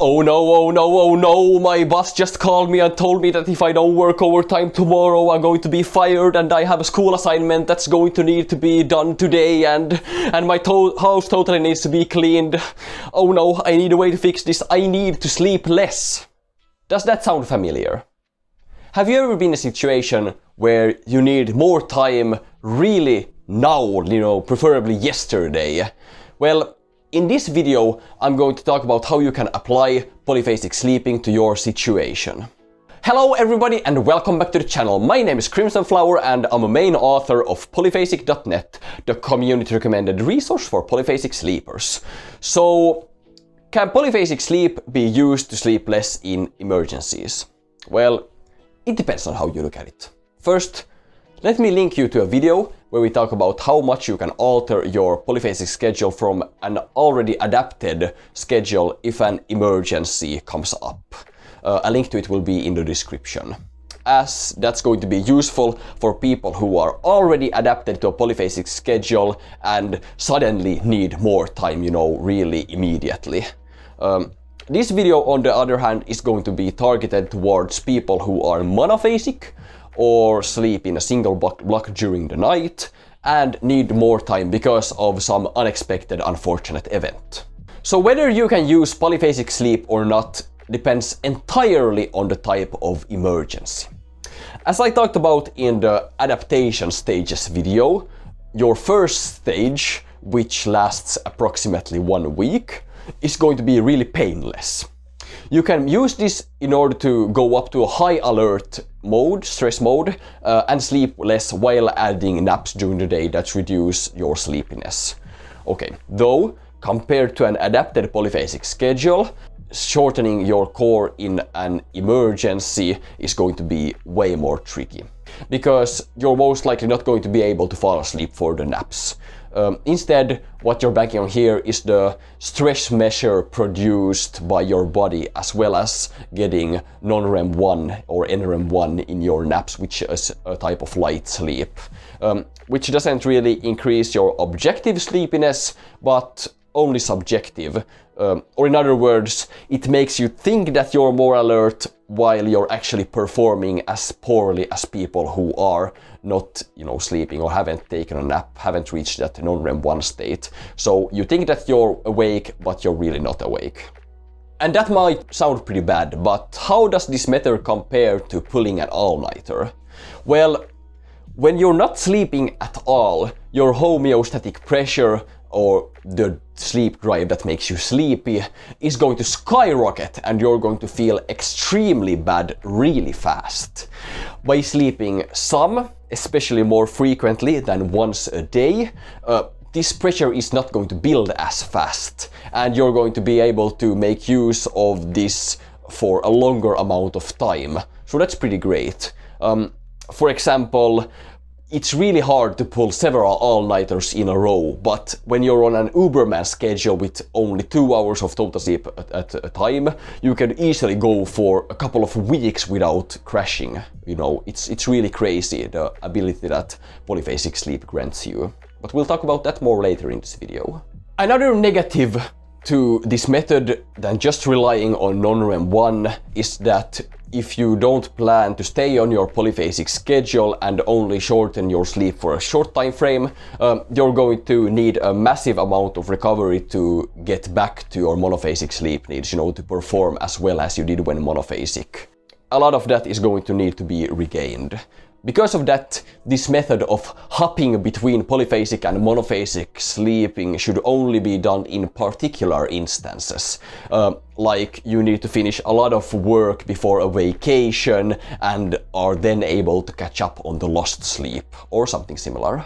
Oh no, oh no, oh no, my boss just called me and told me that if I don't work overtime tomorrow, I'm going to be fired and I have a school assignment that's going to need to be done today and and my to- house totally needs to be cleaned. Oh no, I need a way to fix this. I need to sleep less. Does that sound familiar? Have you ever been in a situation where you need more time really now, you know, preferably yesterday? Well, in this video, I'm going to talk about how you can apply polyphasic sleeping to your situation. Hello everybody and welcome back to the channel. My name is Crimson Flower and I'm a main author of polyphasic.net, the community recommended resource for polyphasic sleepers. So, can polyphasic sleep be used to sleep less in emergencies? Well, it depends on how you look at it. First, let me link you to a video where we talk about how much you can alter your polyphasic schedule from an already adapted schedule if an emergency comes up. Uh, a link to it will be in the description. As that's going to be useful for people who are already adapted to a polyphasic schedule and suddenly need more time, you know, really immediately. Um, this video, on the other hand, is going to be targeted towards people who are monophasic, or sleep in a single block during the night and need more time because of some unexpected unfortunate event. So whether you can use polyphasic sleep or not depends entirely on the type of emergency. As I talked about in the adaptation stages video, your first stage, which lasts approximately one week, is going to be really painless. You can use this in order to go up to a high alert mode, stress mode, uh, and sleep less while adding naps during the day that reduce your sleepiness. Okay, though, compared to an adapted polyphasic schedule, shortening your core in an emergency is going to be way more tricky because you're most likely not going to be able to fall asleep for the naps. Um, instead, what you're banking on here is the stress measure produced by your body as well as getting non-REM 1 or NREM 1 in your naps, which is a type of light sleep, um, which doesn't really increase your objective sleepiness, but only subjective. Um, or in other words, it makes you think that you're more alert while you're actually performing as poorly as people who are not, you know, sleeping or haven't taken a nap, haven't reached that non-REM 1 state. So you think that you're awake, but you're really not awake. And that might sound pretty bad, but how does this method compare to pulling an all-nighter? Well, when you're not sleeping at all, your homeostatic pressure or the sleep drive that makes you sleepy is going to skyrocket and you're going to feel extremely bad really fast. By sleeping some, especially more frequently than once a day, uh, this pressure is not going to build as fast and you're going to be able to make use of this for a longer amount of time. So that's pretty great. Um, for example, it's really hard to pull several all-nighters in a row, but when you're on an Uberman schedule with only two hours of total sleep at, at, a time, you can easily go for a couple of weeks without crashing. You know, it's, it's really crazy, the ability that polyphasic sleep grants you. But we'll talk about that more later in this video. Another negative to this method than just relying on non-REM 1 is that if you don't plan to stay on your polyphasic schedule and only shorten your sleep for a short time frame, um, you're going to need a massive amount of recovery to get back to your monophasic sleep needs, you know, to perform as well as you did when monophasic. A lot of that is going to need to be regained. Because of that, this method of hopping between polyphasic and monophasic sleeping should only be done in particular instances. Uh, like you need to finish a lot of work before a vacation and are then able to catch up on the lost sleep or something similar.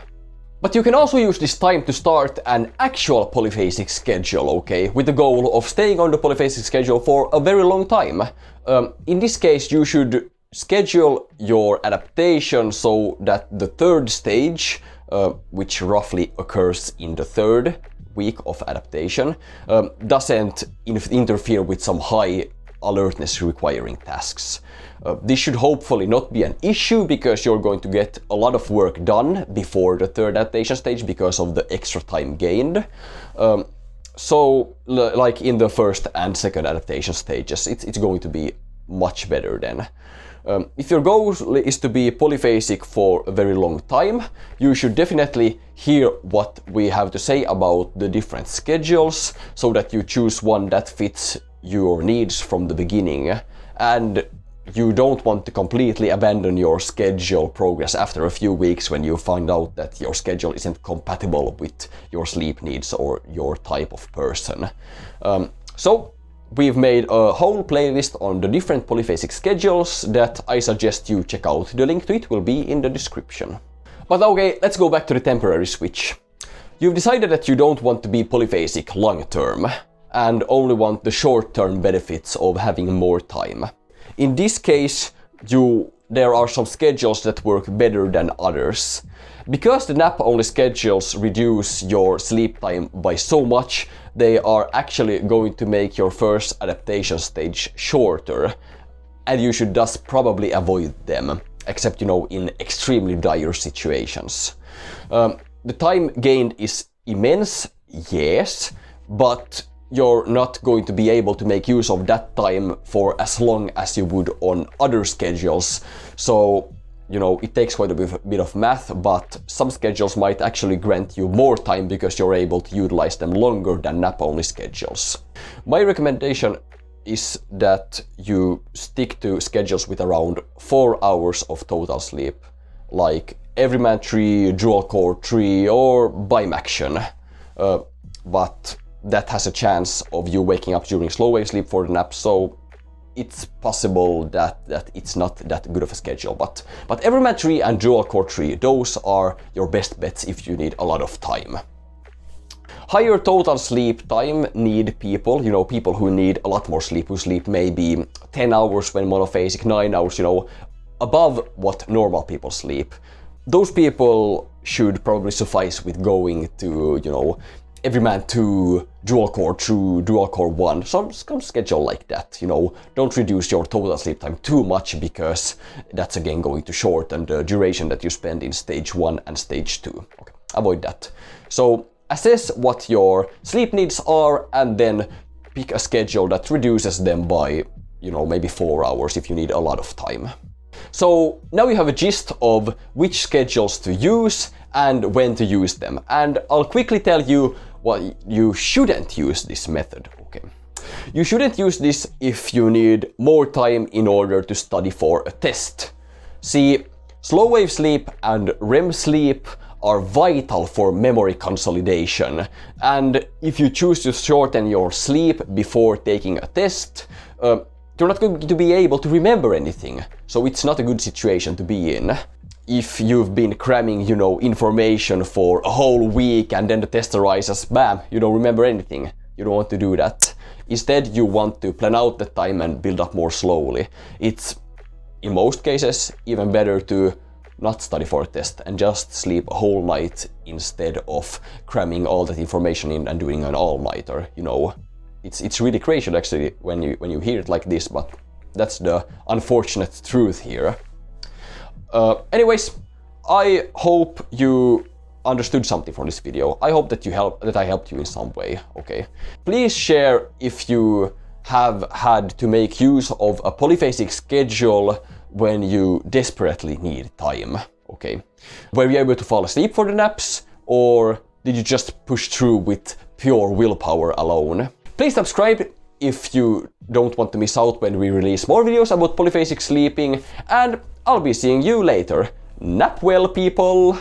But you can also use this time to start an actual polyphasic schedule, okay, with the goal of staying on the polyphasic schedule for a very long time. Um, in this case, you should schedule your adaptation so that the third stage, uh, which roughly occurs in the third week of adaptation, um, doesn't in interfere with some high alertness requiring tasks. Uh, this should hopefully not be an issue because you're going to get a lot of work done before the third adaptation stage because of the extra time gained. Um, so like in the first and second adaptation stages, it's, it's going to be much better then. Um, if your goal is to be polyphasic for a very long time, you should definitely hear what we have to say about the different schedules so that you choose one that fits your needs from the beginning. And you don't want to completely abandon your schedule progress after a few weeks when you find out that your schedule isn't compatible with your sleep needs or your type of person. Um, so we've made a whole playlist on the different polyphasic schedules that I suggest you check out. The link to it will be in the description. But okay, let's go back to the temporary switch. You've decided that you don't want to be polyphasic long term and only want the short term benefits of having more time. In this case, you there are some schedules that work better than others. Because the nap-only schedules reduce your sleep time by so much, they are actually going to make your first adaptation stage shorter. And you should thus probably avoid them, except, you know, in extremely dire situations. Um, the time gained is immense, yes, but you're not going to be able to make use of that time for as long as you would on other schedules. So, you know, it takes quite a bit of math, but some schedules might actually grant you more time because you're able to utilize them longer than nap-only schedules. My recommendation is that you stick to schedules with around 4 hours of total sleep, like Everyman Tree, Dual Core Tree or Bimaxion. Uh, but that has a chance of you waking up during slow wave sleep for the nap, so it's possible that, that it's not that good of a schedule. But, but Everyman Tree and Dual Core Tree, those are your best bets if you need a lot of time. Higher total sleep time need people, you know, people who need a lot more sleep, who sleep maybe 10 hours when monophasic, 9 hours, you know, above what normal people sleep. Those people should probably suffice with going to, you know, Everyman 2, dual core 2, dual core 1, some, some schedule like that, you know, don't reduce your total sleep time too much because that's again going to shorten the duration that you spend in stage 1 and stage 2. Okay, avoid that. So assess what your sleep needs are and then pick a schedule that reduces them by, you know, maybe 4 hours if you need a lot of time. So now you have a gist of which schedules to use and when to use them. And I'll quickly tell you well, you shouldn't use this method, okay? You shouldn't use this if you need more time in order to study for a test. See, slow wave sleep and REM sleep are vital for memory consolidation. And if you choose to shorten your sleep before taking a test, uh, you're not going to be able to remember anything. So it's not a good situation to be in if you've been cramming, you know, information for a whole week and then the test arises, bam, you don't remember anything. You don't want to do that. Instead, you want to plan out the time and build up more slowly. It's, in most cases, even better to not study for a test and just sleep a whole night instead of cramming all that information in and doing an all-nighter, you know. It's, it's really crazy actually when you, when you hear it like this, but that's the unfortunate truth here. Uh, anyways, I hope you understood something from this video. I hope that you help that I helped you in some way, okay? Please share if you have had to make use of a polyphasic schedule when you desperately need time, okay? Were you able to fall asleep for the naps or did you just push through with pure willpower alone? Please subscribe if you don't want to miss out when we release more videos about polyphasic sleeping and I'll be seeing you later. Nap well, people!